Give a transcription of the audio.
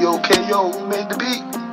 yo, K.O. who made the beat?